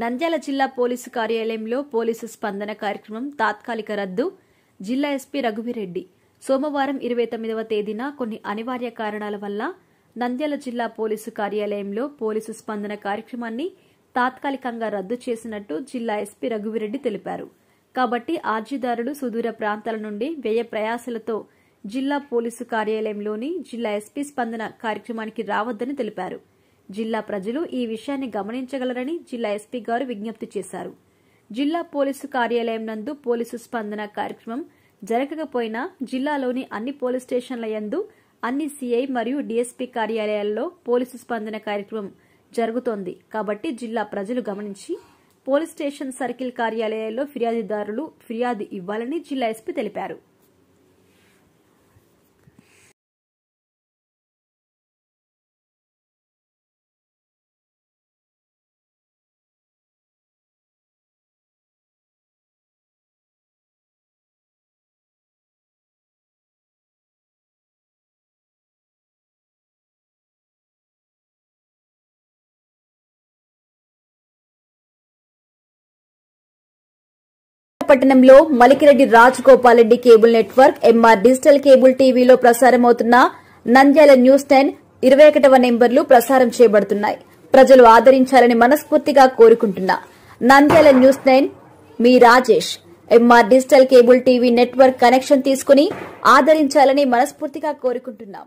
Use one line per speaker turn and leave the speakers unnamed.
నంద్యాల జిల్లా పోలీసు కార్యాలయంలో పోలీసు స్పందన కార్యక్రమం తాత్కాలిక రద్దు. జిల్లా ఎస్పీ రఘువీరెడ్డి సోమవారం ఇరవై తొమ్మిదవ తేదీన కొన్ని అనివార్య కారణాల వల్ల నంద్యాల జిల్లా పోలీసు కార్యాలయంలో పోలీసు స్పందన కార్యక్రమాన్ని తాత్కాలికంగా రద్దు చేసినట్టు జిల్లా ఎస్పీ రఘువీరెడ్డి తెలిపారు. కాబట్టి ఆర్జీదారులు సుదూర ప్రాంతాల నుండి వ్యయ ప్రయాసలతో జిల్లా పోలీసు కార్యాలయంలోని జిల్లా ఎస్పీ స్పందన కార్యక్రమానికి రావద్దని తెలిపారు. జిల్లా ప్రజలు ఈ విషయాన్ని గమనించగలరని జిల్లా ఎస్పీ గారు విజ్ఞప్తి చేశారు. జిల్లా పోలీసు కార్యాలయం నందు పోలీసు స్పందన కార్యక్రమం జరగకపోయినా జిల్లాలోని అన్ని పోలీస్ స్టేషన్ల యందు అన్ని సీఐ మరియు డీఎస్పీ కార్యాలయాల్లో పోలీసు స్పందన కార్యక్రమం జరుగుతోంది. కాబట్టి జిల్లా ప్రజలు గమనించి పోలీస్ స్టేషన్ సర్కిల్ కార్యాలయాల్లో ఫిర్యాదుదారులు ఫిర్యాదు ఇవ్వాలని జిల్లా ఎస్పీ తెలిపారు. పట్టణంలో Malikireddy Rajagopal Reddy cable network MR digital cable టీవీలో ప్రసారమవుతున్న నంద్యాల న్యూస్ టెన్ ఇరవై ఒకటవ నెంబర్లు ప్రసారం చేయబడుతున్నాయి. ప్రజలు ఆదరించాలని మనస్ఫూర్తిగా కోరుకుంటున్నా. నంద్యాల న్యూస్ టెన్ మీ Rajesh. MR digital cable TV network connection తీసుకుని ఆదరించాలని మనస్ఫూర్తిగా కోరుకుంటున్నాం.